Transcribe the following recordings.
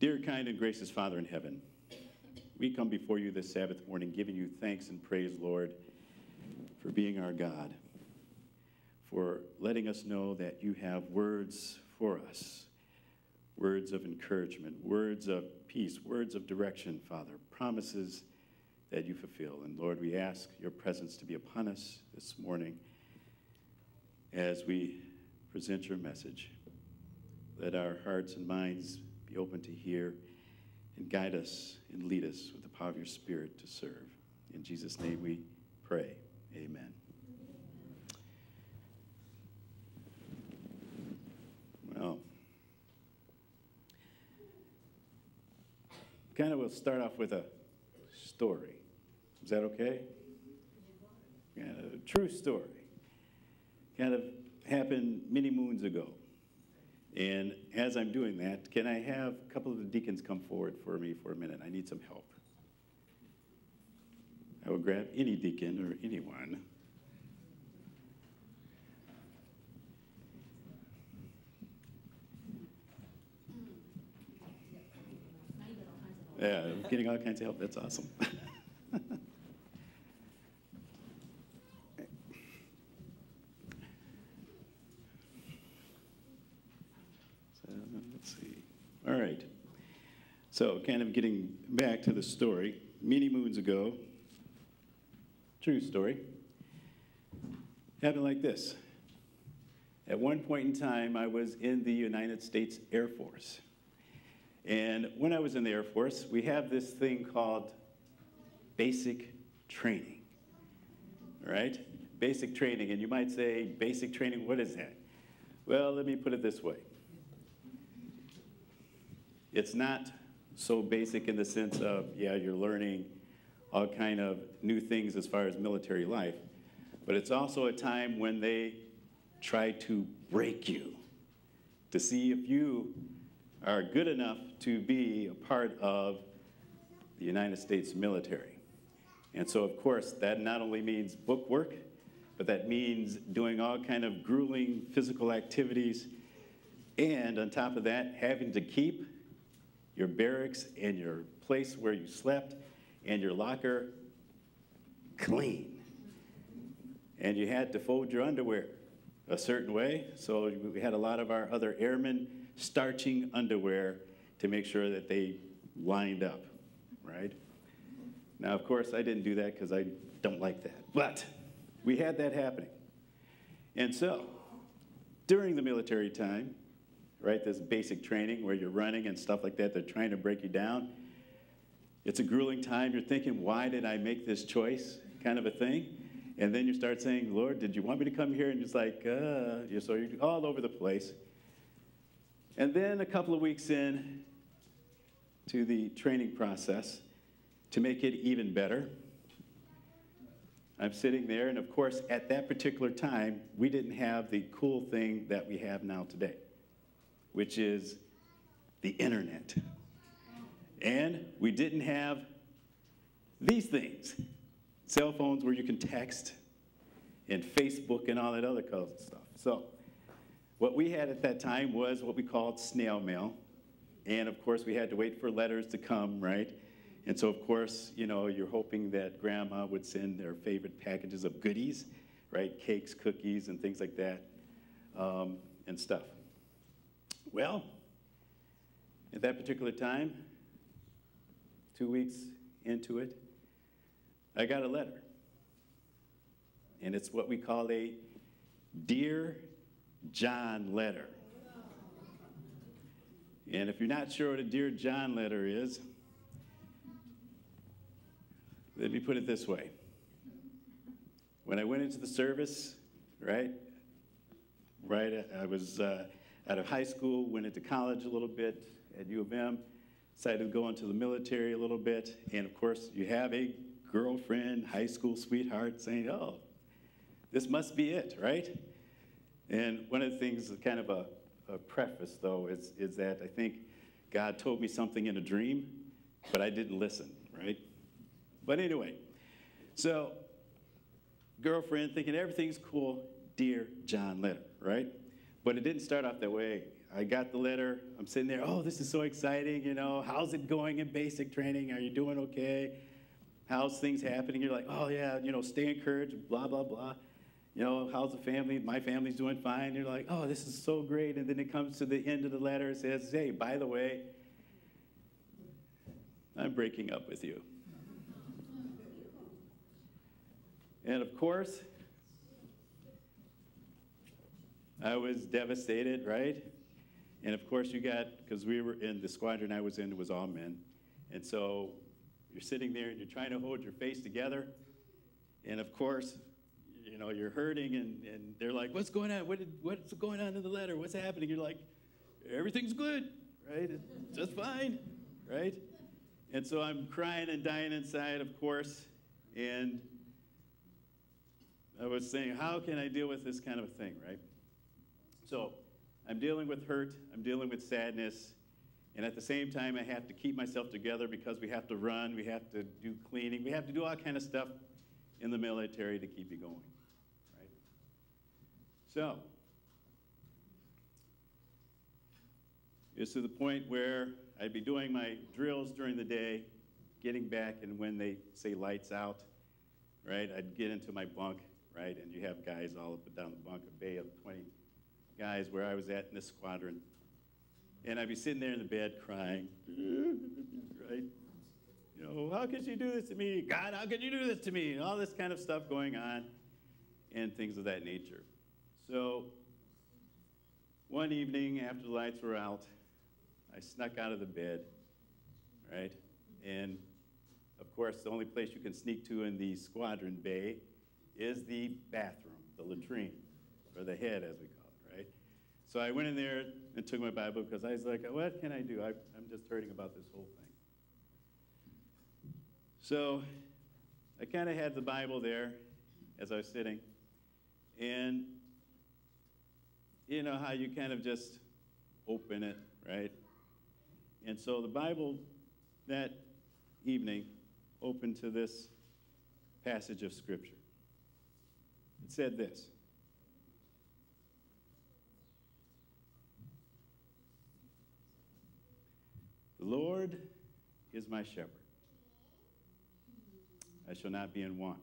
Dear kind and gracious Father in heaven, we come before you this Sabbath morning giving you thanks and praise, Lord, for being our God, for letting us know that you have words for us, words of encouragement, words of peace, words of direction, Father, promises that you fulfill. And Lord, we ask your presence to be upon us this morning as we present your message. Let our hearts and minds be open to hear and guide us and lead us with the power of your Spirit to serve. In Jesus' name we pray. Amen. Well, kind of we'll start off with a story. Is that okay? A true story. Kind of happened many moons ago. And as I'm doing that, can I have a couple of the deacons come forward for me for a minute? I need some help. I will grab any deacon or anyone. Yeah, I'm getting all kinds of help. That's awesome. so, let's see. All right. So, kind of getting back to the story, many moons ago, true story, happened like this. At one point in time, I was in the United States Air Force. And when I was in the Air Force, we have this thing called basic training. Right? Basic training. And you might say, basic training, what is that? Well, let me put it this way. It's not so basic in the sense of, yeah, you're learning all kind of new things as far as military life, but it's also a time when they try to break you to see if you are good enough to be a part of the United States military. And so, of course, that not only means book work, but that means doing all kind of grueling physical activities, and on top of that, having to keep your barracks and your place where you slept and your locker clean. And you had to fold your underwear a certain way. So we had a lot of our other airmen starching underwear to make sure that they lined up, right? Now, of course, I didn't do that because I don't like that. But we had that happening. And so, during the military time, right, this basic training where you're running and stuff like that, they're trying to break you down. It's a grueling time. You're thinking, why did I make this choice? Kind of a thing. And then you start saying, Lord, did you want me to come here? And it's like, uh, you're, so you're all over the place. And then a couple of weeks in to the training process, to make it even better, I'm sitting there, and of course, at that particular time, we didn't have the cool thing that we have now today, which is the internet. And we didn't have these things cell phones where you can text, and Facebook, and all that other of stuff. So, what we had at that time was what we called snail mail. And of course, we had to wait for letters to come, right? And so, of course, you know, you're hoping that grandma would send their favorite packages of goodies, right? Cakes, cookies, and things like that, um, and stuff. Well, at that particular time, two weeks into it, I got a letter. And it's what we call a Dear John letter. And if you're not sure what a Dear John letter is, let me put it this way. When I went into the service, right, right, I was uh, out of high school, went into college a little bit at U of M, decided to go into the military a little bit, and of course, you have a girlfriend, high school sweetheart saying, oh, this must be it, right? And one of the things, kind of a, a preface though, is, is that I think God told me something in a dream, but I didn't listen, right? But anyway, so girlfriend thinking everything's cool, dear John letter, right? But it didn't start off that way. I got the letter. I'm sitting there, oh, this is so exciting. You know, how's it going in basic training? Are you doing okay? How's things happening? You're like, oh, yeah, you know, stay encouraged, blah, blah, blah. You know, how's the family? My family's doing fine. You're like, oh, this is so great. And then it comes to the end of the letter. It says, hey, by the way, I'm breaking up with you. And of course, I was devastated, right? And of course, you got, because we were in the squadron I was in, it was all men. And so you're sitting there and you're trying to hold your face together. And of course, you know, you're hurting and, and they're like, what's going on? What did, what's going on in the letter? What's happening? You're like, everything's good, right? It's just fine, right? And so I'm crying and dying inside, of course. And I was saying, how can I deal with this kind of a thing, right? So I'm dealing with hurt, I'm dealing with sadness, and at the same time, I have to keep myself together because we have to run, we have to do cleaning, we have to do all kind of stuff in the military to keep you going, right? So, it's to the point where I'd be doing my drills during the day, getting back, and when they say lights out, right, I'd get into my bunk, right, and you have guys all up and down the bunk, a bay of 20 guys where I was at in this squadron. And I'd be sitting there in the bed crying, right? You know, how could you do this to me? God, how could you do this to me? And all this kind of stuff going on and things of that nature. So one evening after the lights were out, I snuck out of the bed, right? And of course, the only place you can sneak to in the squadron bay is the bathroom, the latrine, or the head as we call it. So I went in there and took my Bible because I was like, what can I do? I, am just hurting about this whole thing. So I kind of had the Bible there as I was sitting. And you know how you kind of just open it, right? And so the Bible that evening opened to this passage of Scripture. It said this The Lord is my shepherd. I shall not be in want.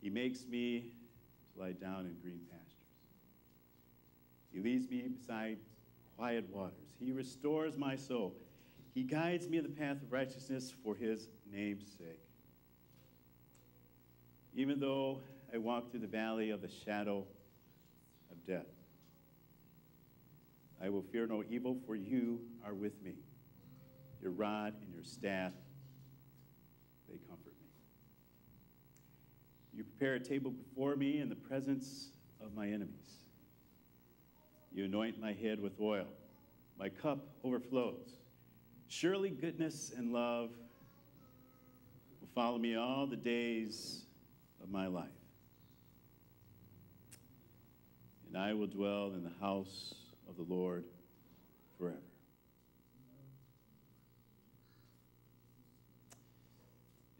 He makes me to lie down in green pastures. He leads me beside quiet waters. He restores my soul. He guides me in the path of righteousness for his name's sake. Even though I walk through the valley of the shadow of death, I will fear no evil, for you are with me. Your rod and your staff, they comfort me. You prepare a table before me in the presence of my enemies. You anoint my head with oil. My cup overflows. Surely goodness and love will follow me all the days of my life. And I will dwell in the house the Lord forever.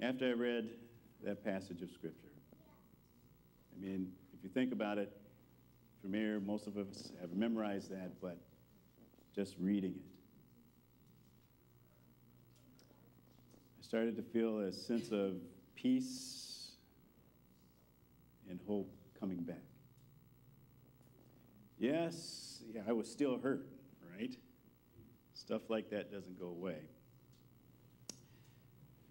After I read that passage of Scripture, I mean, if you think about it, from here, most of us have memorized that, but just reading it, I started to feel a sense of peace and hope coming back. Yes, yeah, I was still hurt, right? Stuff like that doesn't go away.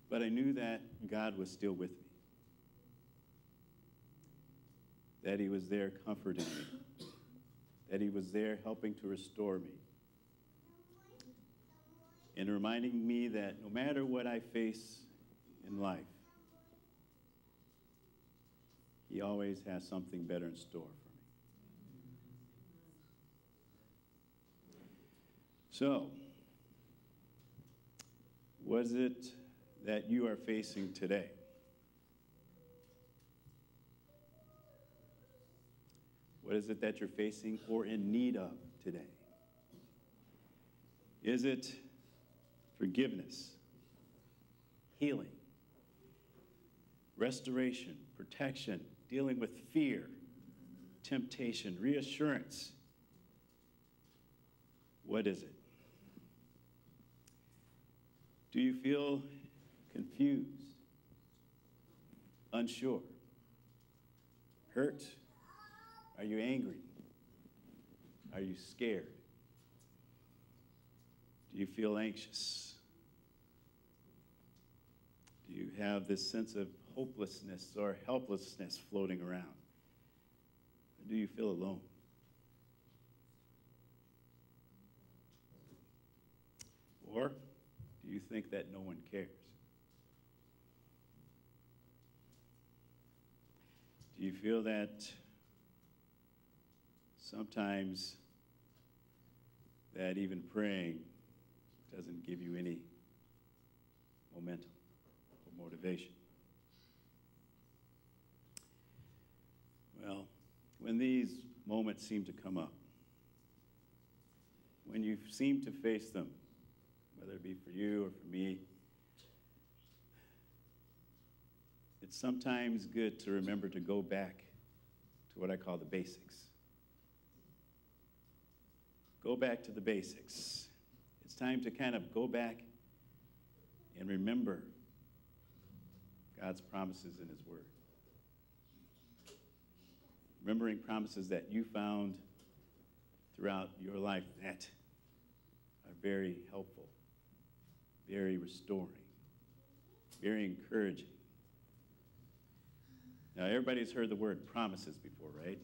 But I knew that God was still with me, that He was there comforting me, that He was there helping to restore me, and reminding me that no matter what I face in life, He always has something better in store So, what is it that you are facing today? What is it that you're facing or in need of today? Is it forgiveness, healing, restoration, protection, dealing with fear, temptation, reassurance, What is it? Do you feel confused, unsure, hurt? Are you angry? Are you scared? Do you feel anxious? Do you have this sense of hopelessness or helplessness floating around? Or do you feel alone? Or you think that no one cares? Do you feel that sometimes that even praying doesn't give you any momentum or motivation? Well, when these moments seem to come up, when you seem to face them, whether it be for you or for me, it's sometimes good to remember to go back to what I call the basics. Go back to the basics. It's time to kind of go back and remember God's promises in His Word. Remembering promises that you found throughout your life that are very helpful, very restoring, very encouraging. Now, everybody's heard the word promises before, right?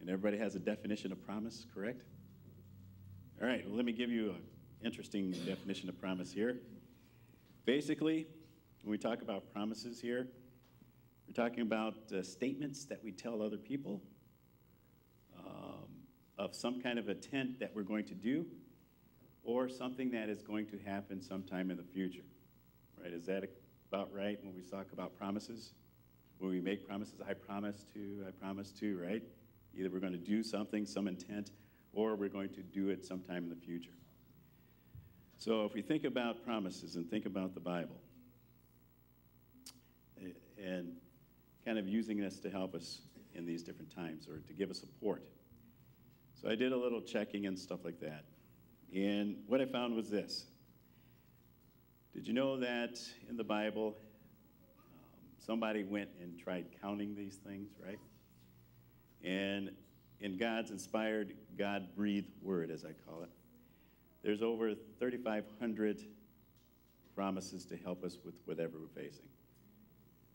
And everybody has a definition of promise, correct? All right, well, let me give you an interesting definition of promise here. Basically, when we talk about promises here, we're talking about uh, statements that we tell other people um, of some kind of intent that we're going to do or something that is going to happen sometime in the future. Right? Is that about right when we talk about promises? When we make promises, I promise to, I promise to, right? Either we're going to do something, some intent, or we're going to do it sometime in the future. So if we think about promises and think about the Bible, and kind of using this to help us in these different times or to give us support. So I did a little checking and stuff like that. And what I found was this Did you know that in the Bible, um, somebody went and tried counting these things, right? And in God's inspired, God breathed word, as I call it, there's over 3,500 promises to help us with whatever we're facing.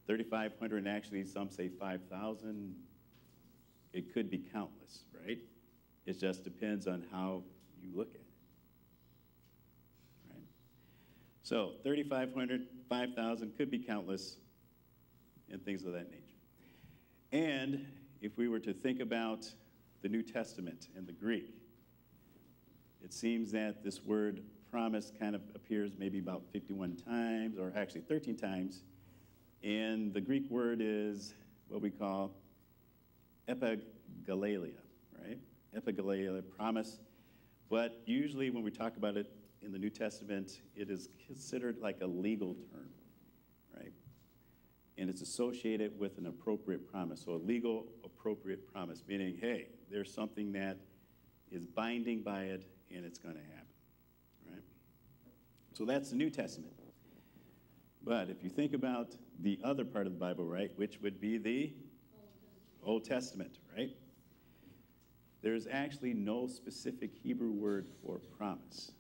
3,500, and actually some say 5,000. It could be countless, right? It just depends on how you look at it. Right? So 3,500, 5,000 could be countless, and things of that nature. And if we were to think about the New Testament and the Greek, it seems that this word promise kind of appears maybe about 51 times, or actually 13 times and the Greek word is what we call epangelia, right? Epangelia, promise. But usually when we talk about it in the New Testament, it is considered like a legal term, right? And it's associated with an appropriate promise. So a legal appropriate promise, meaning, hey, there's something that is binding by it and it's going to happen, right? So that's the New Testament. But if you think about the other part of the Bible, right, which would be the Old Testament, right? There's actually no specific Hebrew word for promise,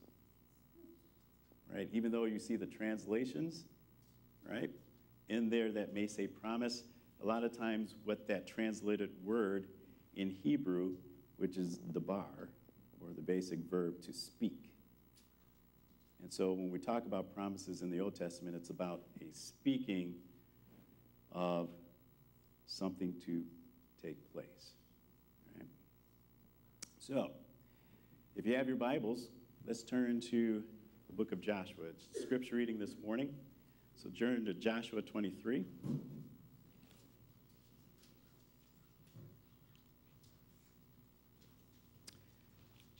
right? Even though you see the translations, right, in there that may say promise, a lot of times what that translated word in Hebrew, which is the bar, or the basic verb to speak. And so when we talk about promises in the Old Testament, it's about a speaking of something to take place. Right? So, if you have your Bibles, let's turn to book of Joshua. It's scripture reading this morning. So, turn to Joshua 23.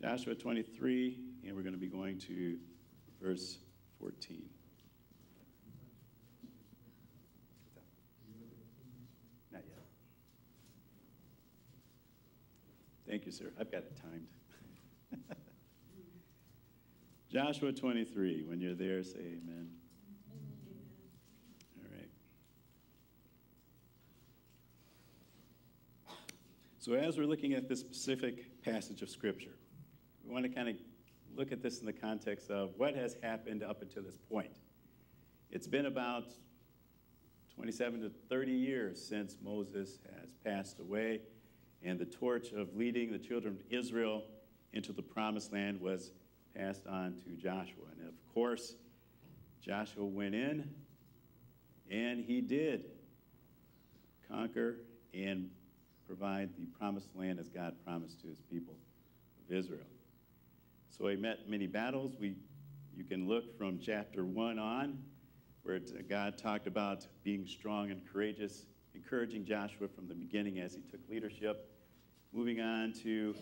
Joshua 23, and we're going to be going to verse 14. Thank you, sir. I've got it timed. Joshua 23. When you're there, say amen. All right. So, as we're looking at this specific passage of Scripture, we want to kind of look at this in the context of what has happened up until this point. It's been about 27 to 30 years since Moses has passed away, and the torch of leading the children of Israel into the promised land was passed on to Joshua. And of course, Joshua went in and he did conquer and provide the promised land as God promised to his people of Israel. So he met many battles. We, you can look from chapter 1 on, where God talked about being strong and courageous, encouraging Joshua from the beginning as he took leadership. Moving on to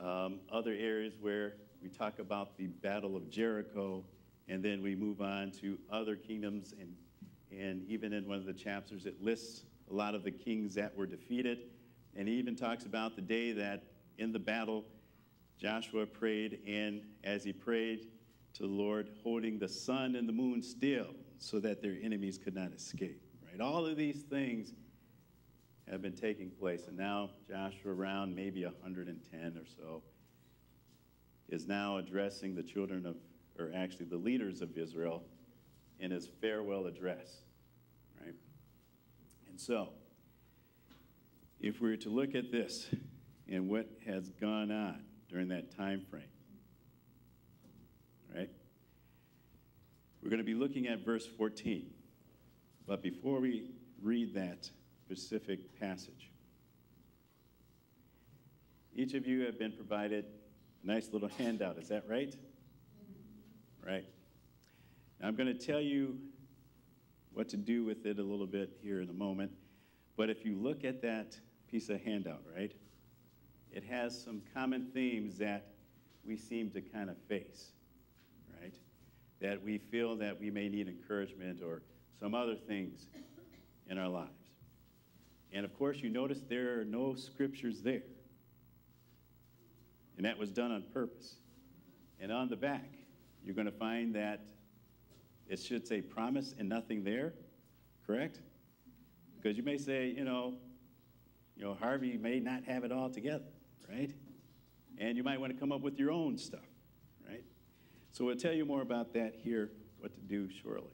um, other areas where we talk about the Battle of Jericho, and then we move on to other kingdoms. And, and even in one of the chapters, it lists a lot of the kings that were defeated. And he even talks about the day that in the battle, Joshua prayed, and as he prayed to the Lord, holding the sun and the moon still so that their enemies could not escape. Right? All of these things have been taking place, and now Joshua, around maybe 110 or so, is now addressing the children of, or actually the leaders of Israel in his farewell address. Right? And so, if we were to look at this and what has gone on, during that time frame. Right? We're going to be looking at verse 14. But before we read that specific passage, each of you have been provided nice little handout. Is that right? Right. Now, I'm going to tell you what to do with it a little bit here in a moment. But if you look at that piece of handout, right? it has some common themes that we seem to kind of face, right? That we feel that we may need encouragement or some other things in our lives. And of course, you notice there are no scriptures there. And that was done on purpose. And on the back, you're going to find that it should say promise and nothing there, correct? Because you may say, you know, you know, Harvey may not have it all together right? And you might want to come up with your own stuff, right? So we'll tell you more about that here, what to do shortly.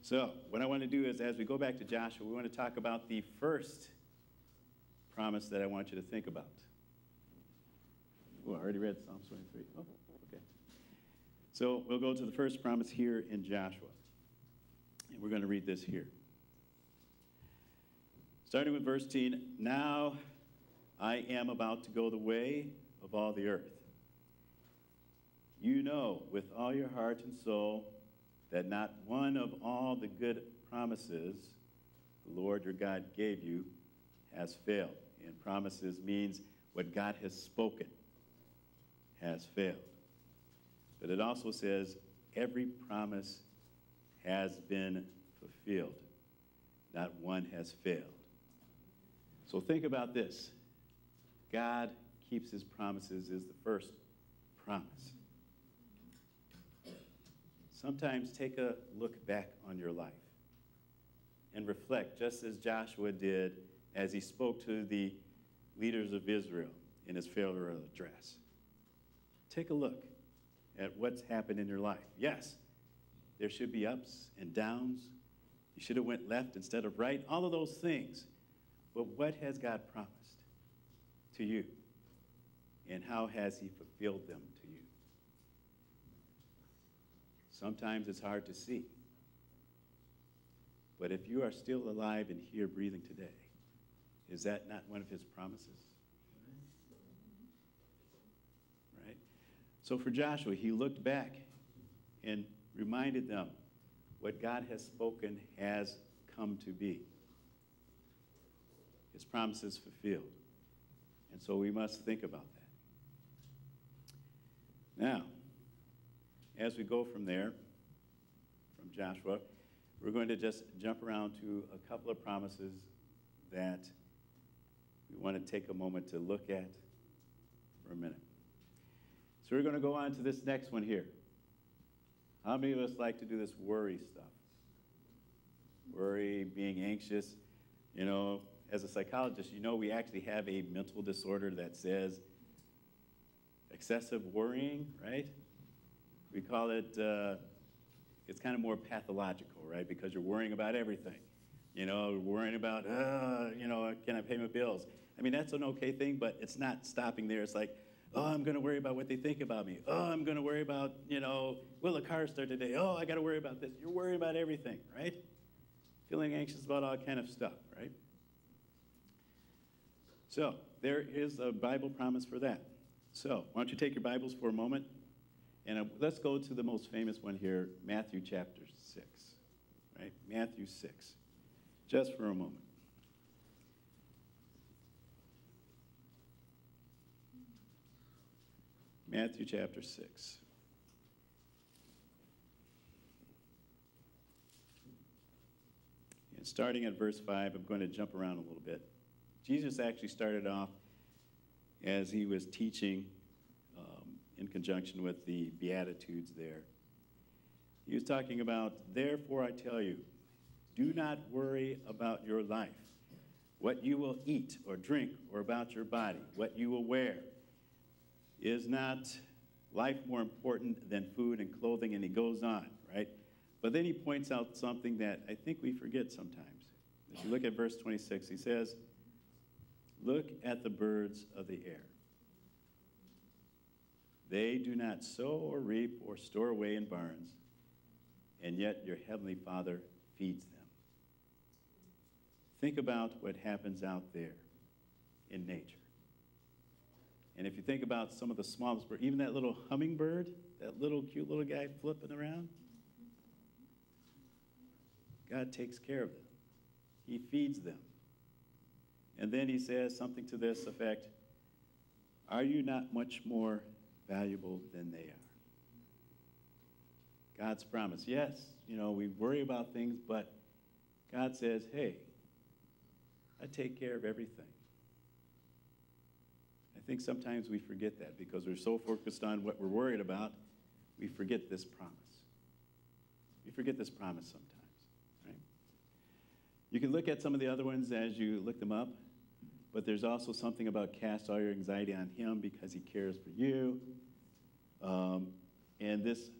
So, what I want to do is, as we go back to Joshua, we want to talk about the first promise that I want you to think about. Oh, I already read Psalms 23. Oh, okay. So, we'll go to the first promise here in Joshua. And we're going to read this here. Starting with verse 10 Now I am about to go the way of all the earth. You know with all your heart and soul that not one of all the good promises the Lord your God gave you has failed. And promises means what God has spoken has failed. But it also says every promise has been fulfilled, not one has failed. So think about this. God keeps his promises is the first promise. Sometimes take a look back on your life and reflect, just as Joshua did as he spoke to the leaders of Israel in his farewell address. Take a look at what's happened in your life. Yes, there should be ups and downs. You should have went left instead of right, all of those things. But what has God promised? to you? And how has He fulfilled them to you? Sometimes it's hard to see. But if you are still alive and here breathing today, is that not one of His promises? Right? So for Joshua, he looked back and reminded them what God has spoken has come to be. His promises fulfilled. And so we must think about that. Now, as we go from there, from Joshua, we're going to just jump around to a couple of promises that we want to take a moment to look at for a minute. So we're going to go on to this next one here. How many of us like to do this worry stuff? Worry, being anxious. You know, as a psychologist, you know we actually have a mental disorder that says excessive worrying, right? We call it, uh, it's kind of more pathological, right? Because you're worrying about everything. You know, worrying about, uh, you know, can I pay my bills? I mean, that's an okay thing, but it's not stopping there. It's like, oh, I'm going to worry about what they think about me. Oh, I'm going to worry about, you know, will the car start today? Oh, I got to worry about this. You're worried about everything, right? Feeling anxious about all kind of stuff, right? So there is a Bible promise for that. So why don't you take your Bibles for a moment, and uh, let's go to the most famous one here, Matthew chapter 6, right? Matthew 6, just for a moment. Matthew chapter 6. And starting at verse 5, I'm going to jump around a little bit. Jesus actually started off as he was teaching um, in conjunction with the Beatitudes there. He was talking about, therefore I tell you, do not worry about your life, what you will eat or drink, or about your body, what you will wear. Is not life more important than food and clothing? And he goes on, right? But then he points out something that I think we forget sometimes. If you look at verse 26, he says, Look at the birds of the air. They do not sow or reap or store away in barns, and yet your heavenly Father feeds them. Think about what happens out there in nature. And if you think about some of the smallest birds, even that little hummingbird, that little cute little guy flipping around, God takes care of them. He feeds them. And then he says something to this effect Are you not much more valuable than they are? God's promise. Yes, you know, we worry about things, but God says, hey, I take care of everything. I think sometimes we forget that because we're so focused on what we're worried about, we forget this promise. We forget this promise sometimes, right? You can look at some of the other ones as you look them up. But there's also something about cast all your anxiety on him because he cares for you. Um, and this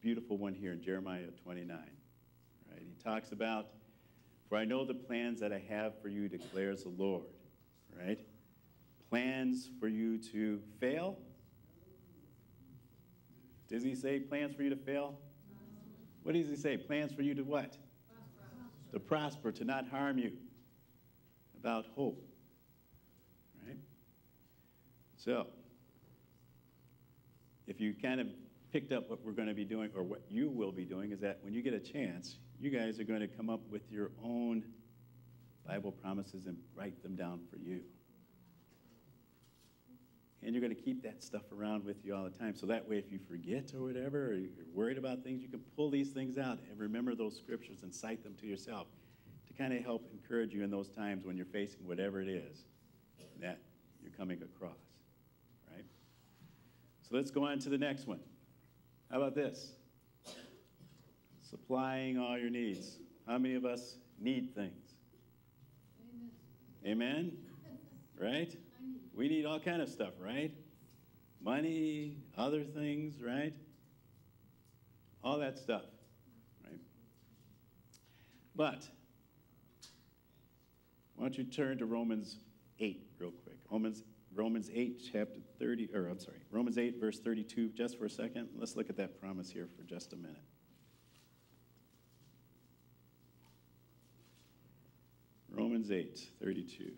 beautiful one here in Jeremiah 29, right? He talks about, For I know the plans that I have for you, declares the Lord, right? Plans for you to fail. Does he say plans for you to fail? What does he say? Plans for you to what? Prosper. To prosper, to not harm you. About hope. Right? So, if you kind of picked up what we're going to be doing, or what you will be doing, is that when you get a chance, you guys are going to come up with your own Bible promises and write them down for you. And you're going to keep that stuff around with you all the time. So that way, if you forget or whatever, or you're worried about things, you can pull these things out and remember those scriptures and cite them to yourself to kind of help encourage you in those times when you're facing whatever it is that you're coming across. Right? So let's go on to the next one. How about this? Supplying all your needs. How many of us need things? Amen? Amen? right? We need all kind of stuff, right? Money, other things, right? All that stuff, right? But why don't you turn to Romans 8 real quick? Romans Romans 8, chapter 30, or I'm sorry, Romans 8, verse 32, just for a second. Let's look at that promise here for just a minute. Romans 8, 32.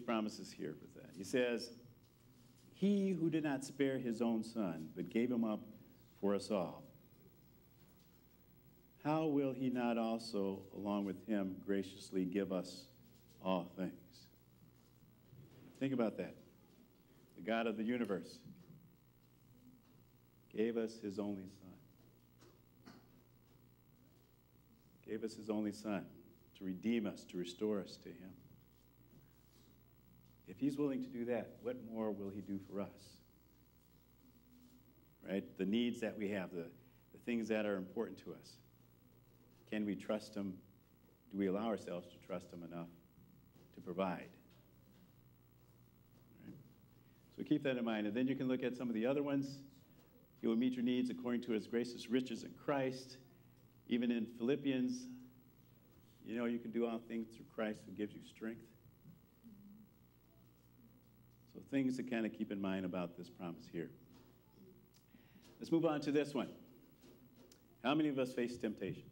Promises here with that. He says, He who did not spare his own son, but gave him up for us all. How will he not also, along with him, graciously give us all things? Think about that. The God of the universe gave us his only son. gave us his only son to redeem us, to restore us to him. If he's willing to do that, what more will he do for us? Right? The needs that we have, the, the things that are important to us. Can we trust him? Do we allow ourselves to trust him enough to provide? Right? So keep that in mind. And then you can look at some of the other ones. He will meet your needs according to his gracious riches in Christ. Even in Philippians, you know, you can do all things through Christ who gives you strength. So, things to kind of keep in mind about this promise here. Let's move on to this one. How many of us face temptation?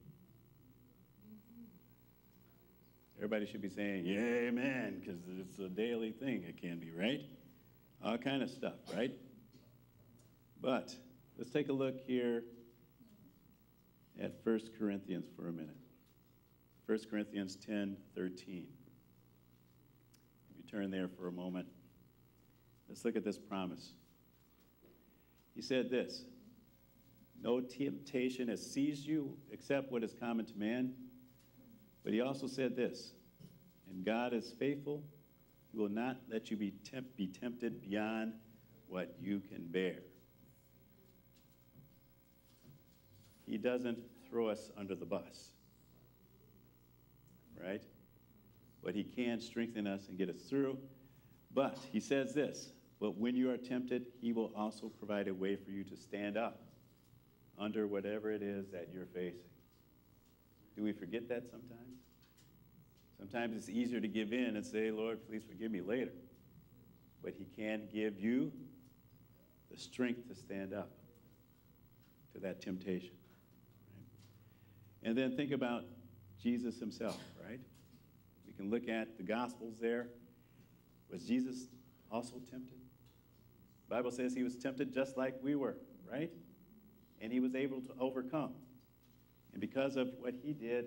Everybody should be saying, yeah, amen, because it's a daily thing. It can be, right? All kind of stuff, right? But let's take a look here at 1 Corinthians for a minute. 1 Corinthians 10 13. If you turn there for a moment, let's look at this promise. He said this No temptation has seized you except what is common to man. But he also said this And God is faithful. He will not let you be, temp- be tempted beyond what you can bear. He doesn't throw us under the bus, right? But He can strengthen us and get us through. But He says this But when you are tempted, He will also provide a way for you to stand up under whatever it is that you're facing. Do we forget that sometimes? Sometimes it's easier to give in and say, Lord, please forgive me later. But He can give you the strength to stand up to that temptation. And then think about Jesus himself, right? We can look at the Gospels there. Was Jesus also tempted? Bible says he was tempted just like we were, right? And he was able to overcome. And because of what he did,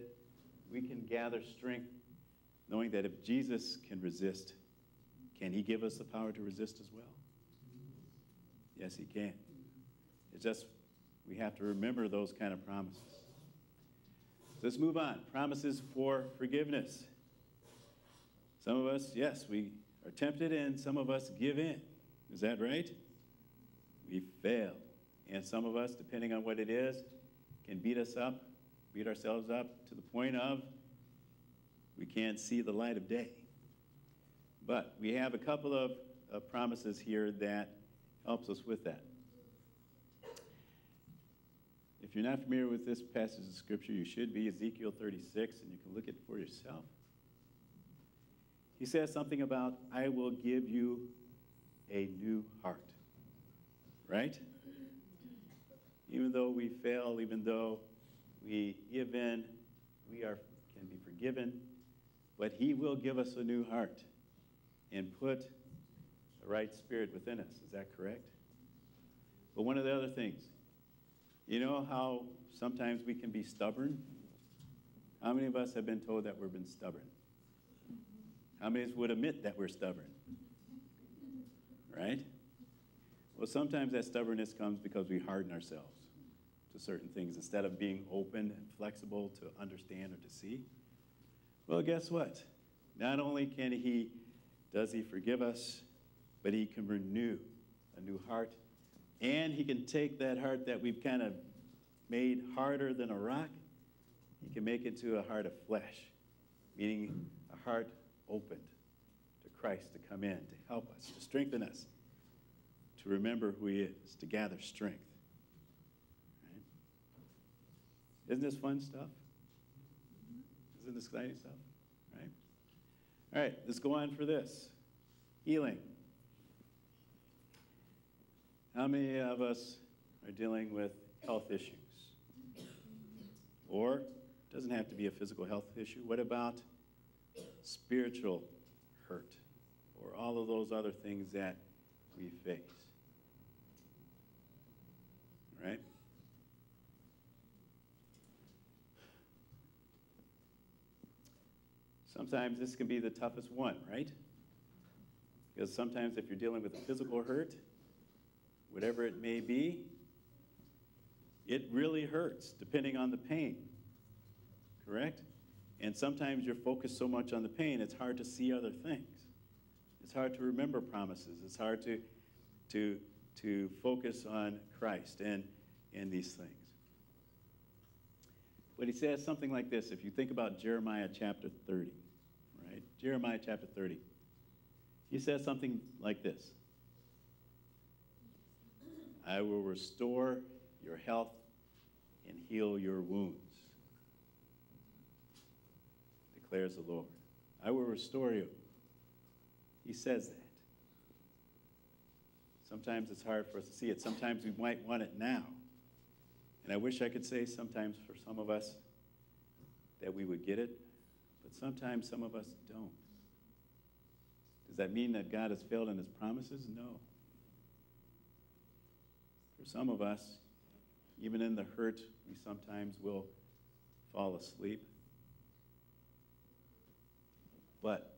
we can gather strength knowing that if Jesus can resist, can he give us the power to resist as well? Yes, he can. It's just we have to remember those kind of promises. Let's move on. Promises for forgiveness. Some of us, yes, we are tempted, and some of us give in. Is that right? We fail. And some of us, depending on what it is, can beat us up, beat ourselves up to the point of we can't see the light of day. But we have a couple of, promises here that helps us with that. If you're not familiar with this passage of Scripture, you should be Ezekiel 36, and you can look at it for yourself. He says something about, I will give you a new heart. Right? Even though we fail, even though we give in, we are, can be forgiven, but He will give us a new heart and put the right spirit within us. Is that correct? But one of the other things, you know how sometimes we can be stubborn? How many of us have been told that we've been stubborn? How many would admit that we're stubborn? Right? Well, sometimes that stubbornness comes because we harden ourselves to certain things instead of being open and flexible to understand or to see. Well, guess what? Not only can he does he forgive us, but he can renew a new heart and he can take that heart that we've kind of made harder than a rock, he can make it to a heart of flesh, meaning a heart opened Christ to come in, to help us, to strengthen us, to remember who he is, to gather strength. Right? Isn't this fun stuff? Isn't this exciting stuff? Right? All right, let's go on for this. Healing. How many of us are dealing with health issues? Or it doesn't have to be a physical health issue. What about spiritual hurt or all of those other things that we face? Right? Sometimes this can be the toughest one, right? Because sometimes if you're dealing with a physical hurt, whatever it may be, it really hurts depending on the pain. correct? And sometimes you're focused so much on the pain, it's hard to see other things. It's hard to remember promises. It's hard to, to, to focus on Christ and, and these things. But he says something like this if you think about Jeremiah chapter 30, right? Jeremiah chapter 30. He says something like this I will restore your health and heal your wounds, declares the Lord. I will restore you. He says that. Sometimes it's hard for us to see it. Sometimes we might want it now. And I wish I could say sometimes for some of us that we would get it, but sometimes some of us don't. Does that mean that God has failed in his promises? No. For some of us, even in the hurt, we sometimes will fall asleep. But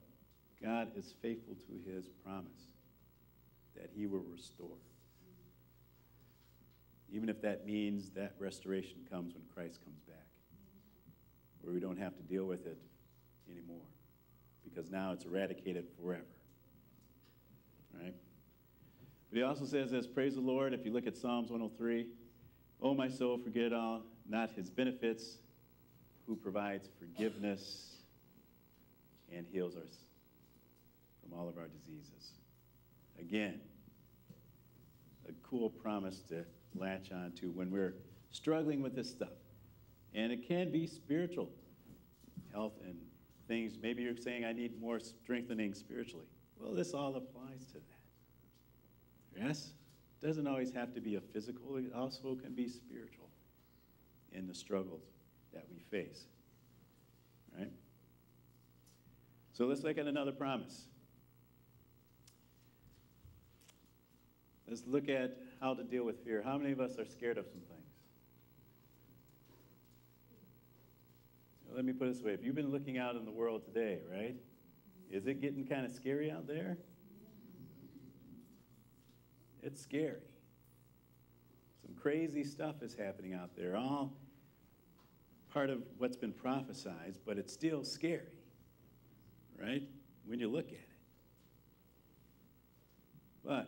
God is faithful to his promise that he will restore. Even if that means that restoration comes when Christ comes back, where we don't have to deal with it anymore, because now it's eradicated forever. Right? But he also says this Praise the Lord. If you look at Psalms 103, Oh, my soul, forget all, not his benefits, who provides forgiveness and heals us from all of our diseases. Again, a cool promise to latch on to when we're struggling with this stuff. And it can be spiritual health and things. Maybe you're saying, I need more strengthening spiritually. Well, this all applies to that. Yes? It doesn't always have to be a physical, it also can be spiritual in the struggles that we face. Right? So let's look at another promise. Let's look at how to deal with fear. How many of us are scared of some things? Let me put it this way if you've been looking out in the world today, right? Is it getting kind of scary out there? It's scary. Some crazy stuff is happening out there, all part of what's been prophesied, but it's still scary, right? When you look at it. But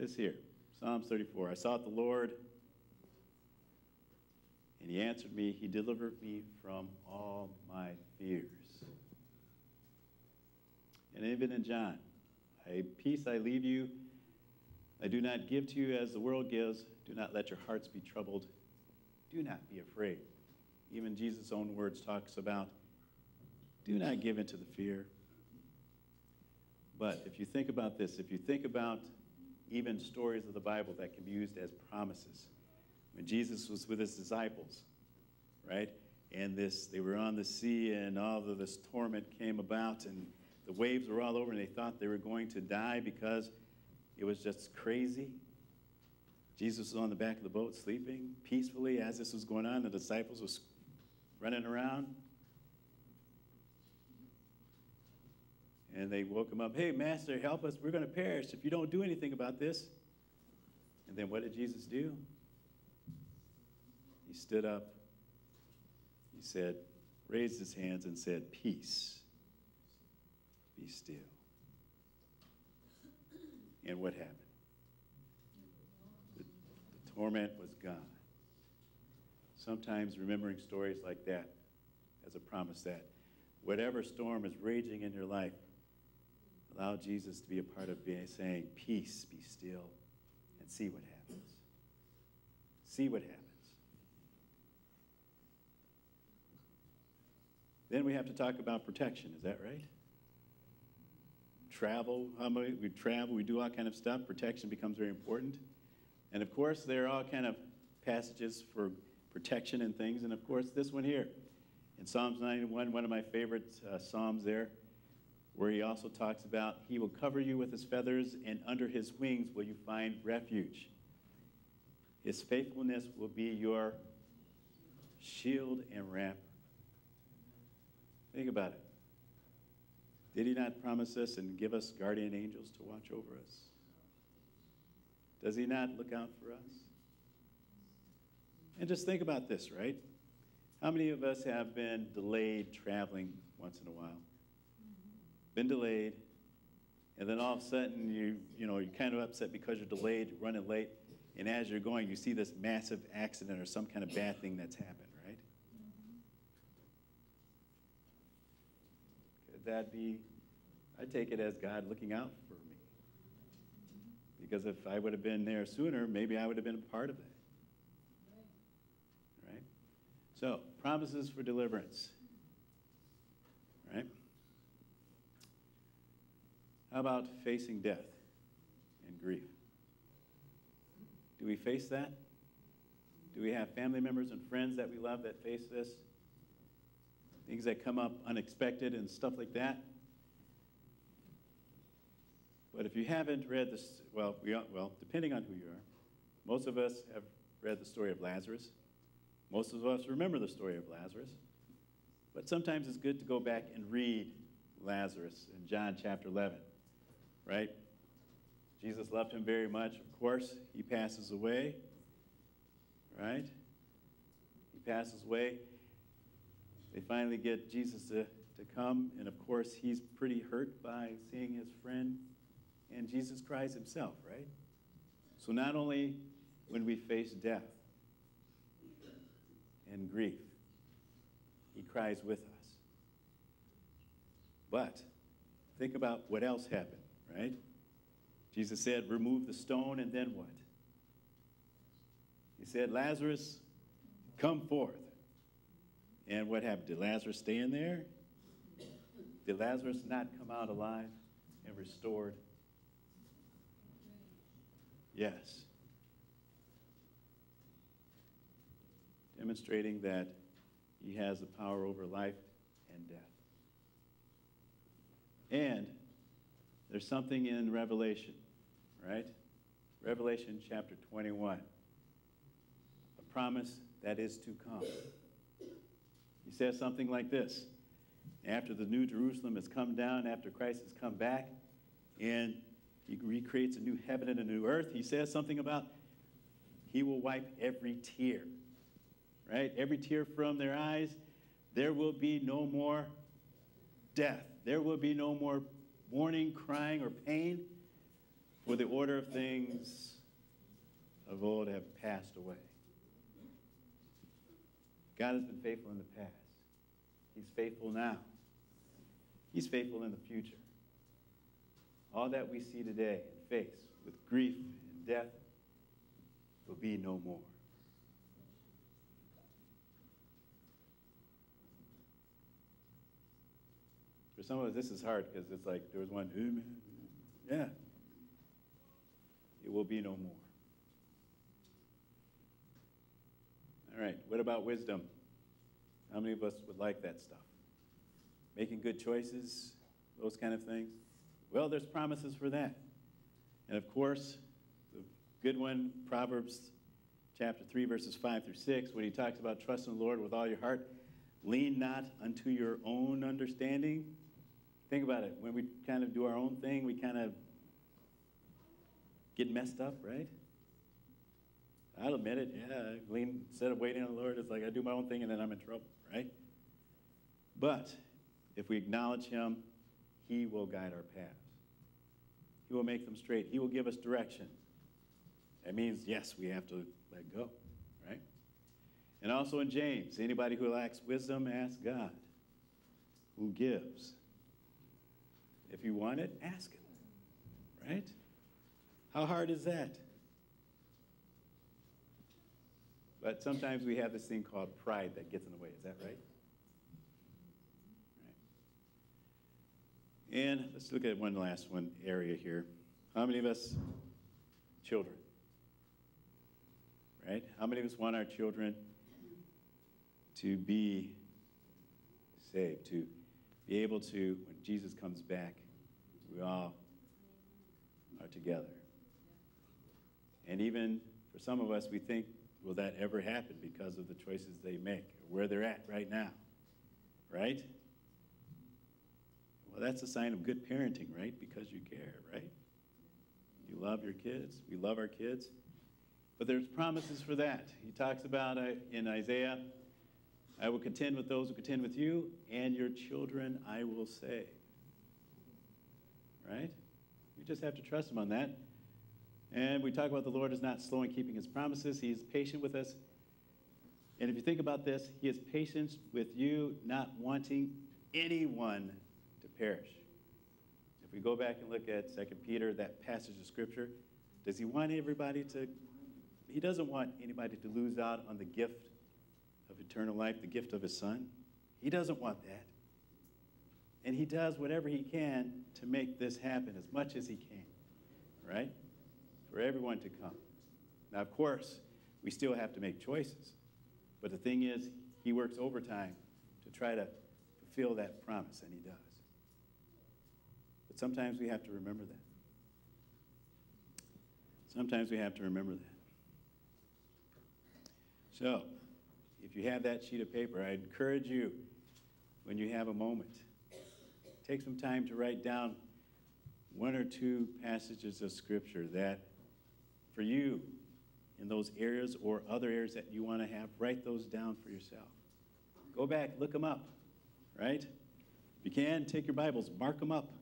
this here, Psalms 34. I sought the Lord, and he answered me. He delivered me from all my fears. And even in John, a peace I leave you, I do not give to you as the world gives. Do not let your hearts be troubled. Do not be afraid. Even Jesus' own words talks about do not give into the fear. But if you think about this, if you think about even stories of the Bible that can be used as promises. When Jesus was with his disciples, right? And this, they were on the sea, and all of this torment came about, and the waves were all over, and they thought they were going to die because it was just crazy. Jesus was on the back of the boat sleeping peacefully as this was going on. The disciples was running around. And they woke him up, Hey, Master, help us. We're going to perish if you don't do anything about this. And then what did Jesus do? He stood up. He said, raised his hands and said, Peace, be still. And what happened? The, the torment was gone. Sometimes remembering stories like that as a promise that whatever storm is raging in your life, Allow Jesus to be a part of being, saying, Peace, be still, and see what happens. See what happens. Then we have to talk about protection. Is that right? Travel, how many, we travel, we do all kind of stuff. Protection becomes very important. And of course, there are all kind of passages for protection and things. And of course, this one here in Psalms 91, one of my favorite uh, psalms there where he also talks about he will cover you with his feathers, and under his wings will you find refuge. His faithfulness will be your shield and ramp. Think about it. Did he not promise us and give us guardian angels to watch over us? Does he not look out for us? And just think about this, right? How many of us have been delayed traveling once in a while? Been delayed, and then all of a sudden you you know you're kind of upset because you're delayed, running late, and as you're going, you see this massive accident or some kind of bad thing that's happened, right? Could that be? I take it as God looking out for me. Because if I would have been there sooner, maybe I would have been a part of that. Right? So, promises for deliverance. Right? How about facing death and grief? Do we face that? Do we have family members and friends that we love that face this? Things that come up unexpected and stuff like that? But if you haven't read this, well, we are, well, depending on who you are, most of us have read the story of Lazarus. Most of us remember the story of Lazarus. But sometimes it's good to go back and read Lazarus in John chapter 11, right? Jesus loved him very much. Of course, he passes away, right? He passes away. They finally get Jesus to, to come, and of course, he's pretty hurt by seeing his friend and Jesus cries himself, right? So not only when we face death and grief, he cries with us. But think about what else happened, right? Jesus said, Remove the stone, and then what? He said, Lazarus, come forth. And what happened? Did Lazarus stay in there? Did Lazarus not come out alive and restored? Yes. Demonstrating that he has the power over life and death. And there's something in Revelation, right? Revelation chapter 21. A promise that is to come. He says something like this After the new Jerusalem has come down, after Christ has come back, and he recreates a new heaven and a new earth. He says something about he will wipe every tear, right? Every tear from their eyes. There will be no more death. There will be no more mourning, crying, or pain, for the order of things of old have passed away. God has been faithful in the past. He's faithful now. He's faithful in the future. All that we see today and face with grief and death will be no more. Some of this is hard because it's like there was one, yeah, it will be no more. All right, what about wisdom? How many of us would like that stuff? Making good choices, those kind of things? Well, there's promises for that. And of course, the good one, Proverbs chapter 3, verses 5 through 6, when he talks about trusting the Lord with all your heart, lean not unto your own understanding. Think about it. When we kind of do our own thing, we kind of get messed up, right? I'll admit it, yeah. Lean, instead of waiting on the Lord, it's like I do my own thing and then I'm in trouble, right? But if we acknowledge Him, He will guide our paths. He will make them straight. He will give us direction. That means, yes, we have to let go, right? And also in James, anybody who lacks wisdom, ask God, who gives. If you want it, ask it. right? How hard is that? But sometimes we have this thing called pride that gets in the way. Is that right? right? And let's look at one last one area here. How many of us, children? Right? How many of us want our children to be saved, to be able to, when Jesus comes back, we all are together? And even for some of us, we think will that ever happen because of the choices they make or where they're at right now? Right? Well, that's a sign of good parenting, right? Because you care, right? You love your kids. We love our kids. But there's promises for that. He talks about uh, in Isaiah, I will contend with those who contend with you, and your children I will save. Right? We just have to trust him on that. And we talk about the Lord is not slow in keeping his promises. He is patient with us. And if you think about this, he is patient with you, not wanting anyone to perish. If we go back and look at 2 Peter, that passage of scripture, does he want everybody to he doesn't want anybody to lose out on the gift of eternal life, the gift of his son. He doesn't want that. And he does whatever he can to make this happen as much as he can, right? For everyone to come. Now, of course, we still have to make choices. But the thing is, he works overtime to try to fulfill that promise, and he does. But sometimes we have to remember that. Sometimes we have to remember that. So, if you have that sheet of paper, I encourage you, when you have a moment, take some time to write down one or two passages of Scripture that, for you, in those areas or other areas that you want to have, write those down for yourself. Go back, look them up, right? If you can, take your Bibles, mark them up,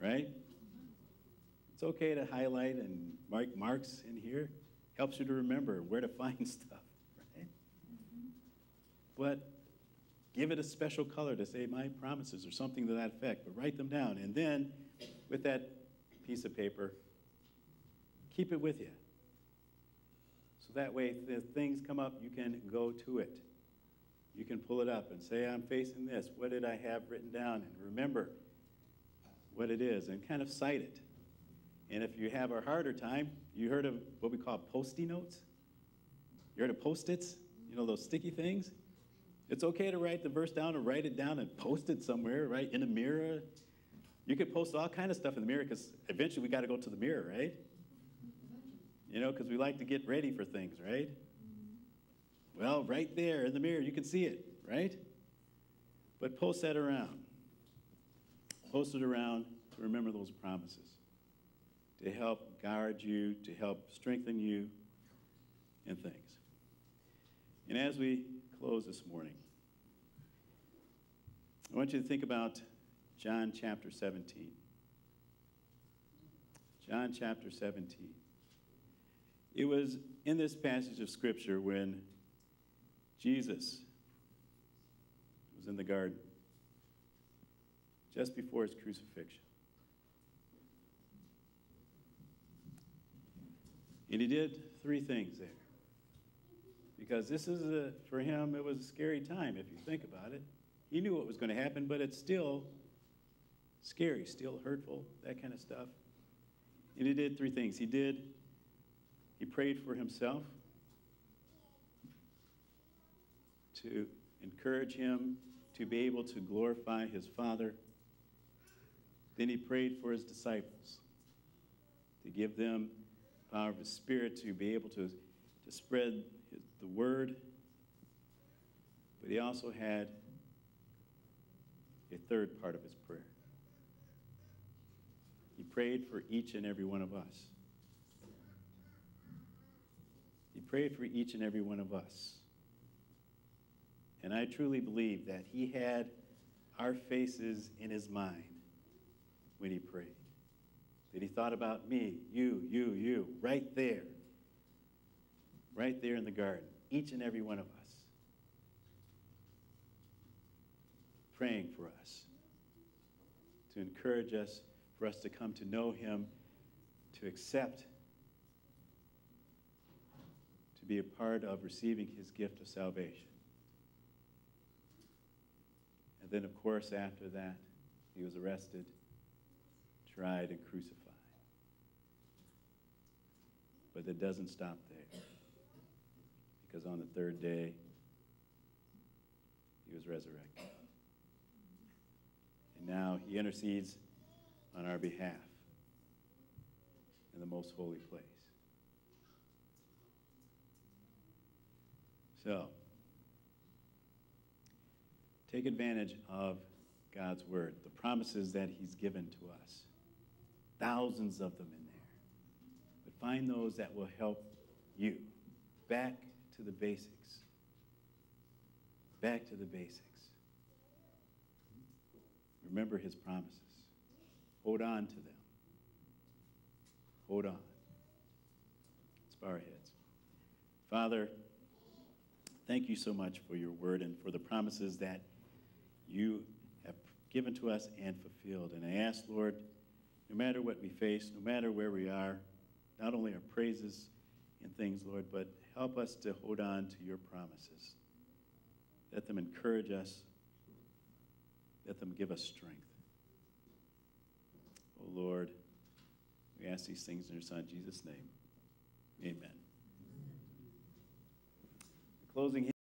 right? It's okay to highlight and mark marks in here helps you to remember where to find stuff, right? But give it a special color to say my promises or something to that effect, but write them down. And then with that piece of paper, keep it with you. So that way, if things come up, you can go to it. You can pull it up and say, I'm facing this. What did I have written down? And remember what it is and kind of cite it. And if you have a harder time, you heard of what we call post-it notes? You heard of post-its? You know, those sticky things? It's okay to write the verse down or write it down and post it somewhere, right? In a mirror. You could post all kind of stuff in the mirror because eventually we got to go to the mirror, right? You know, because we like to get ready for things, right? Well, right there in the mirror, you can see it, right? But post that around. Post it around to remember those promises to help guard you, to help strengthen you in things. And as we close this morning, I want you to think about John chapter 17. John chapter 17. It was in this passage of Scripture when Jesus was in the garden just before his crucifixion. And he did three things there. Because this is, a, for him, it was a scary time if you think about it. He knew what was going to happen, but it's still scary, still hurtful, that kind of stuff. And he did three things. He did, he prayed for himself to encourage him to be able to glorify his Father. Then he prayed for his disciples to give them power of His Spirit to be able to, to spread the word. But he also had a third part of his prayer. He prayed for each and every one of us. He prayed for each and every one of us. And I truly believe that he had our faces in his mind when he prayed that he thought about me, you, you, you, right there. Right there in the garden. Each and every one of us. Praying for us. To encourage us, for us to come to know him, to accept, to be a part of receiving his gift of salvation. And then, of course, after that, he was arrested, tried, and crucified. But it doesn't stop there. Because on the third day, he was resurrected. And now he intercedes on our behalf in the most holy place. So, take advantage of God's word, the promises that he's given to us. Thousands of them in there. But Find those that will help you. Back to the basics. Back to the basics. Remember his promises. Hold on to them. Hold on. Let's bow our heads. Father, thank you so much for your word and for the promises that you have given to us and fulfilled. And I ask, Lord, no matter what we face, no matter where we are, not only our praises and things, Lord, but help us to hold on to your promises. Let them encourage us. Let them give us strength. Oh, Lord, we ask these things in your Son, Jesus' name. Amen. Closing.